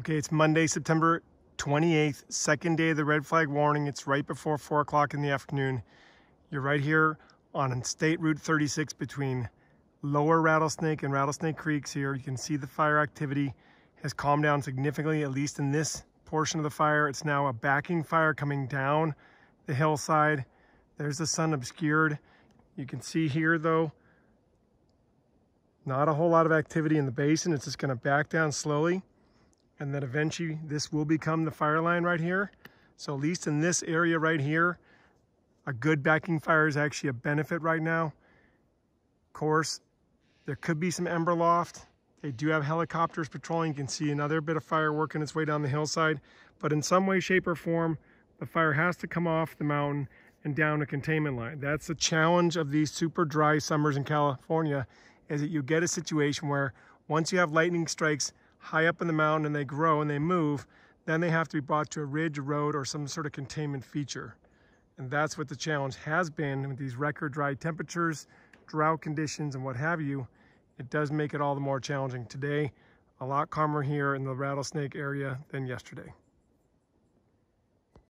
Okay, it's Monday, September 28th, second day of the red flag warning. It's right before 4 o'clock in the afternoon. You're right here on State Route 36 between Lower Rattlesnake and Rattlesnake Creeks here. You can see the fire activity has calmed down significantly, at least in this portion of the fire. It's now a backing fire coming down the hillside. There's the sun obscured. You can see here, though, not a whole lot of activity in the basin. It's just going to back down slowly and then eventually this will become the fire line right here. So at least in this area right here, a good backing fire is actually a benefit right now. Of course, there could be some ember loft. They do have helicopters patrolling. You can see another bit of fire working its way down the hillside. But in some way, shape, or form, the fire has to come off the mountain and down a containment line. That's the challenge of these super dry summers in California, is that you get a situation where once you have lightning strikes high up in the mountain and they grow and they move, then they have to be brought to a ridge, road, or some sort of containment feature. And that's what the challenge has been with these record dry temperatures, drought conditions, and what have you. It does make it all the more challenging. Today, a lot calmer here in the rattlesnake area than yesterday.